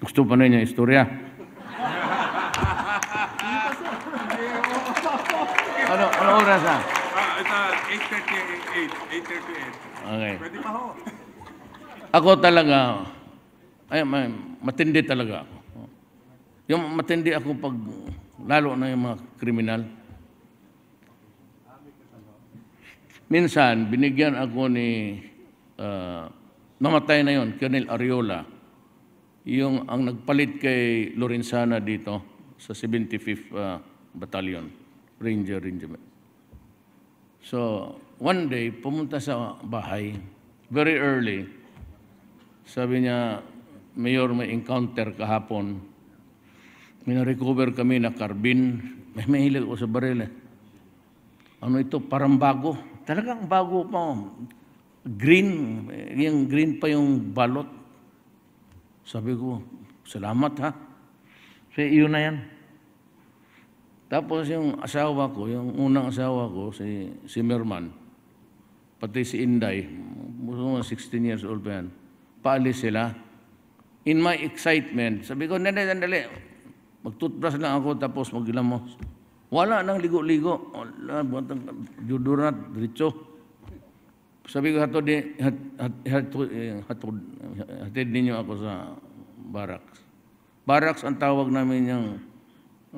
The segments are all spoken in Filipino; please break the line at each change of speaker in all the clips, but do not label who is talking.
Gusto pa ninyo istorya? ano, ano oras na?
Ah, ito, 8.38. 8.38.
Okay.
Pwede pa ho.
Ako talaga, ay, may, matindi talaga ako. Yung matindi ako pag, lalo na yung mga kriminal. Minsan, binigyan ako ni, ah, namatay na yon Colonel Ariola, yung ang nagpalit kay Lorenzana dito sa 75th ah, Battalion, Ranger Regiment. So, one day, pumunta sa bahay, very early, sabi niya, Mayor, may encounter kahapon. May na-recover kami na carbine. May mahilig ako sa baril eh. Ano ito? Parang bago. Talagang bago pa. Green. Yung green pa yung balot. Sabi ko, salamat ha. So, yun na yan. Tapos yung asawa ko, yung unang asawa ko, si, si pati si Inday, mga 16 years old pa yan, paalis sila. In my excitement, sabi ko, nandali, nandali, mag-toothbrush lang ako tapos maglamos. Wala nang ligo-ligo. Wala, buntang judurat, diretso. Sabi ko, hatod, hat, hat, hatod, eh, hatod, hatid ninyo ako sa barracks. Barracks ang tawag namin yung,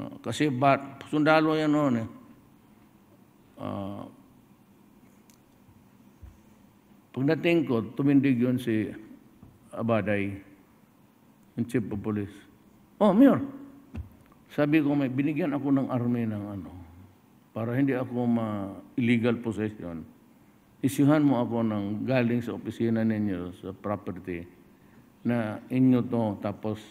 uh, kasi ba, sundalo yan noon eh. Ah, Pagdating ko, tumindig yun si Abaday, yung chief of police. Oh, Mayor, sabi ko, may binigyan ako ng army ng ano, para hindi ako ma-illegal possession. Isyuhan mo ako ng galing sa opisina ninyo sa property na inyo to, tapos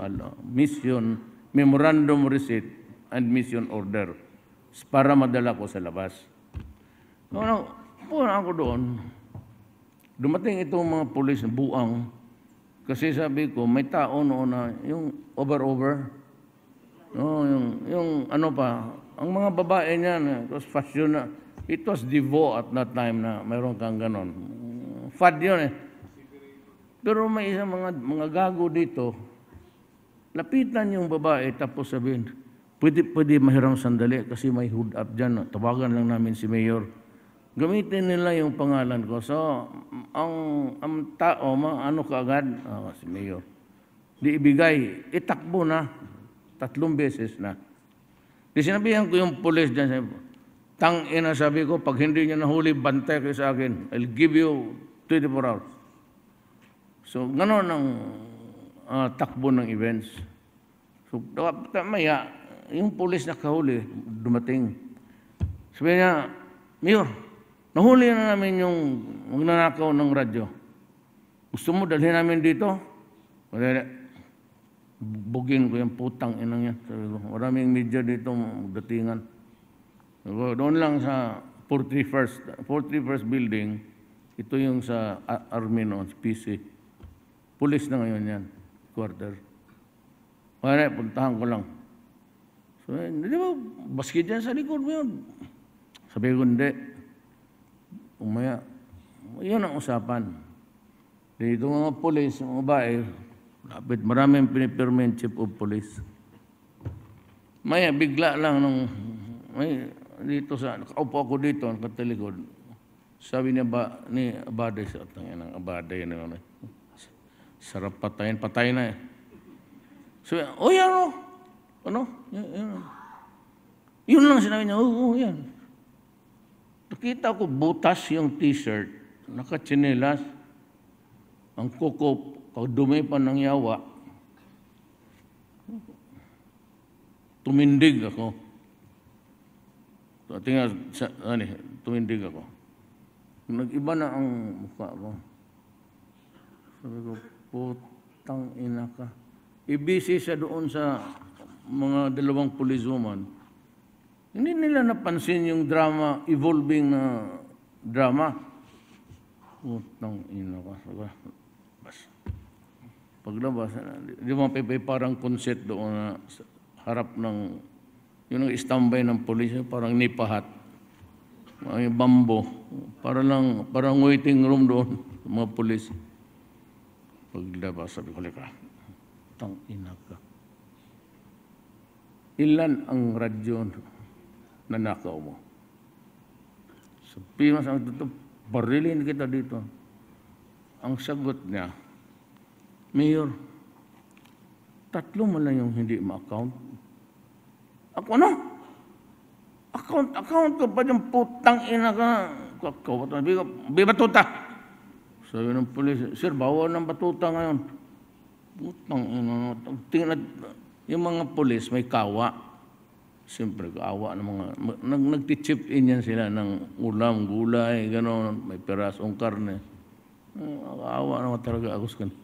ano, mission, memorandum receipt and mission order para madala ko sa labas. Ano, puno ako doon. Dumating itong mga pulis na buang kasi sabi ko, may tao noon na yung over-over. No, yung, yung ano pa, ang mga babae niyan, it was fashion na, it was devo at that time na mayroon kang ganon. Fad yun eh. Pero may isang mga, mga gago dito, lapitan yung babae tapos sabihin, pwede, pwede mahiram sandali kasi may hood up dyan. Tawagan lang namin si Mayor. Gamitin nila yung pangalan ko. So, ang, ang tao, ma, ano ka agad? Ah, si Mayor. Di ibigay, itakbo na. Tatlong beses na. Di sinabihan ko yung pulis dyan, sabi, tang ina sabi ko, pag hindi niya nahuli, bantay kayo sa akin. I'll give you 24 hours. So, gano'n ang ah, takbo ng events. So, maya, yung pulis na kahuli, dumating. Sabi niya, Mayor, nahuli na namin yung magnanakaw ng radyo. Gusto mo dalhin namin dito? Wala. Bugin ko yung putang inang yan. Sabi ko, maraming media dito magdatingan. Ko, doon lang sa 41st, 41st building, ito yung sa Army noon, PC. Pulis na ngayon yan, quarter. Wala, puntahan ko lang. So, eh, di ba, basket yan sa likod mo yun. Sabi ko, hindi. Umaya, yun ang usapan. Dito mga polis, mga babae, lapit, maraming pinipirma yung chief of police. Maya, bigla lang nung, may, dito sa, nakaupo ako dito, nakatalikod. Sabi niya ba, ni Abaday, sa tangin ng Abaday, na ano, sarap patayin, patay na eh. Sabi, oh yan o, ano, yan, yan. Yun lang sinabi niya, oo, oh, yan. Nakita ko butas yung t-shirt, nakachinelas, ang kuko, dumi pa ng yawa, tumindig ako. Tingnan, sa, ano, tumindig ako. Nag-iba na ang mukha ko. Sabi ko, putang ina ka. Ibisi siya doon sa mga dalawang policewoman. Hindi nila napansin yung drama, evolving na drama. Putang ina ka. Bas. Paglabas, di ba parang concert doon na harap ng, yun ang standby ng polis, parang nipahat. May bambo. Para lang, parang waiting room doon, mga polis. Paglabas, sabi ko, lika. putang ina ka. Ilan ang radyo na nakaw mo? Sabi mo sa ito, barilin kita dito. Ang sagot niya, Mayor, tatlo mo lang yung hindi ma-account. Ako na? Account, account ka pa yung putang ina ka. Kakawat na, bi batuta. Sabi ng pulis, Sir, bawal ng batuta ngayon. Putang ina. Tingnan, yung mga pulis may kawa. Siyempre, kawa ng mga, nag, nagti-chip in yan sila ng ulam, gulay, gano'n, may perasong karne. Kawa naman talaga ako sa kanila.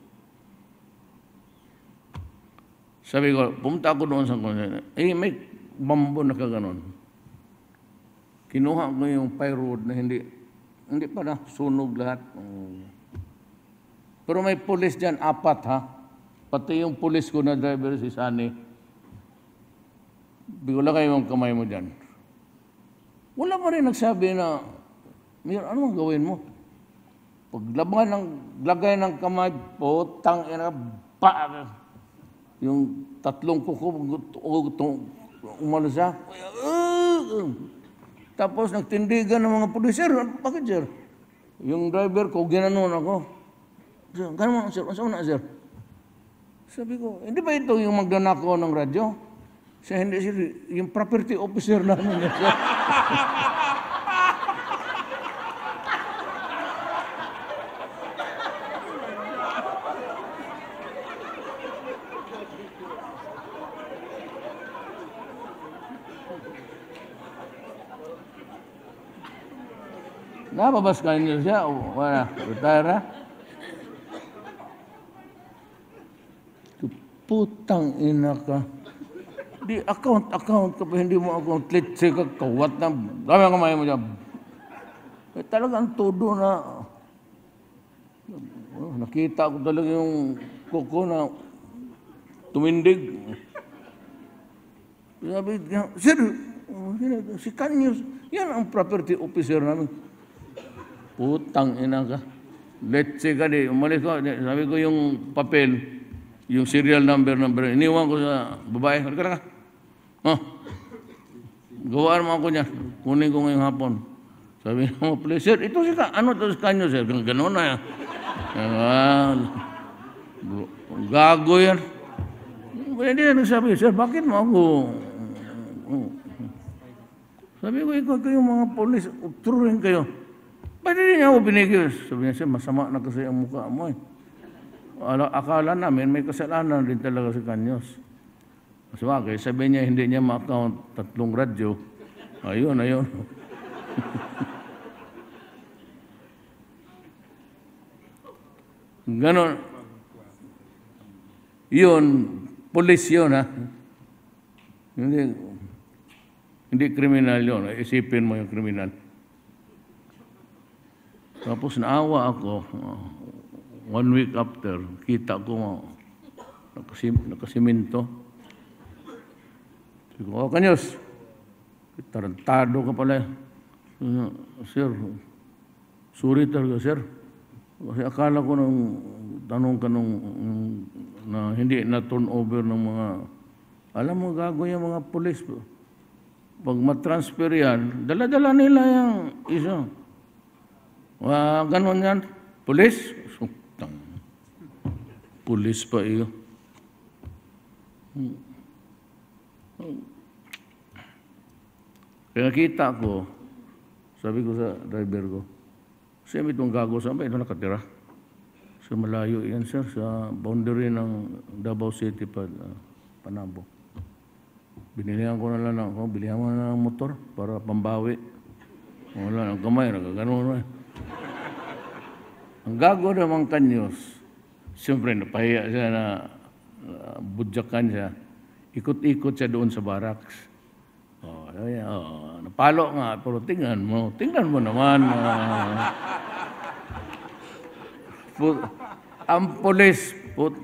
Sabi ko, pumunta ako doon sa kanya. Eh, may bambo na kaganon. Kinuha ko yung plywood na hindi, hindi pa na sunog lahat. Pero may pulis dyan, apat ha. Pati yung pulis ko na driver si Sunny. Bigla kayo ang kamay mo dyan. Wala pa rin nagsabi na, Mayor, ano ang gawin mo? Paglaban ng, lagay ng kamay, potang ina, pa, yung tatlong kuko, umalo siya. Tapos nagtindigan ng mga pulis, sir, bakit sir? Yung driver ko, ginanon ako. Sir, gano'n mo, sir, saan na, sir? Sabi ko, hindi ba ito yung magdanako ng radyo? Siya, hindi, sir, yung property officer namin. Nababas ka niyo siya o wala? Retire na? Putang ina ka. Di account, account ka pa, hindi mo account. Say ka, kawat na. Dami ang kamay mo dyan. Eh, talagang todo na. Oh, nakita ko talaga yung kuko na tumindig. Sabi niya, Sir, oh, si Kanyos, yan ang property officer namin. Putang ina ka. Say ka di, umalis ko, sabi ko yung papel, yung serial number number, iniwan ko sa babae. Halika na ka. Oh. Gawaan mo ako niya. Kunin ko ngayong hapon. Sabi mga police, sir, ito si ka, ano to si kanyo, sir? Ganun na yan. Ah, gago yan. Hindi na nagsabi, sir, bakit mo ako? Sabi ko, ikaw kayong mga polis, uturuin kayo. Ba't hindi niya ako binigil? Sabi niya, sir, masama na kasi ang mukha mo eh. Ala, akala namin may kasalanan din talaga si Kanyos. Mas bagay, sabi niya hindi niya ma-account tatlong radyo. Ayun, ayun. Ganon. Yun, polis yun ha. Hindi, hindi kriminal yun. Isipin mo yung kriminal. Tapos naawa ako. uh, One week after, kita ko nakasim, nakasiminto. Sabi ko, oh, Kanyos, tarantado ka pala. Sir, sorry talaga, sir. Kasi akala ko nung tanong ka nung na hindi na turnover ng mga alam mo gago yung mga pulis. Pag matransfer yan, dala-dala nila yung isa. Wa ganon yan. Pulis? Pulis pa iyo. Kaya nakita ko, sabi ko sa driver ko, siya may itong gago ba ito nakatira? Sa malayo yan sir, sa boundary ng Davao City pa, uh, Panabo. Binilihan ko na lang ako, bilihan mo na ng motor para pambawi. Wala, ang kamay, nagagano na. Ang gago namang kanyos, siyempre napahiya siya na uh, budyakan siya. Ikot-ikot siya doon sa barracks. Oh, ay, oh, napalo nga, pero tingnan mo, tingnan mo naman. ah. Pu- ang pulis, put,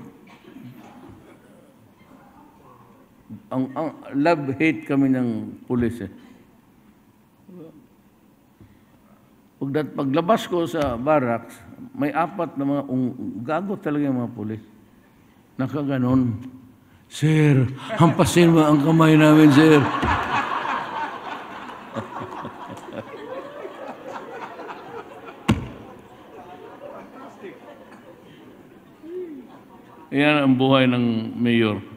ang, ang love-hate kami ng pulis eh. Pagdat, paglabas ko sa barracks, may apat na mga, gago talaga yung mga pulis. Nakaganon. Sir, hampasin mo ang kamay namin, sir. Yan ang buhay ng mayor.